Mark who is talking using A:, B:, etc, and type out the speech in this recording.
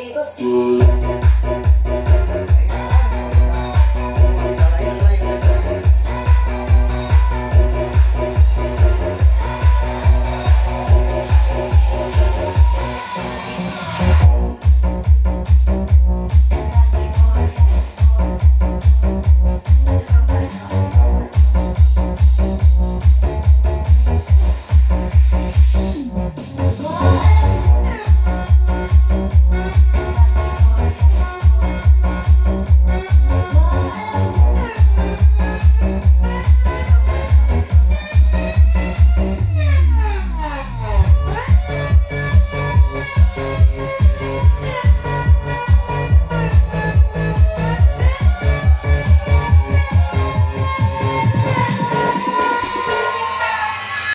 A: people.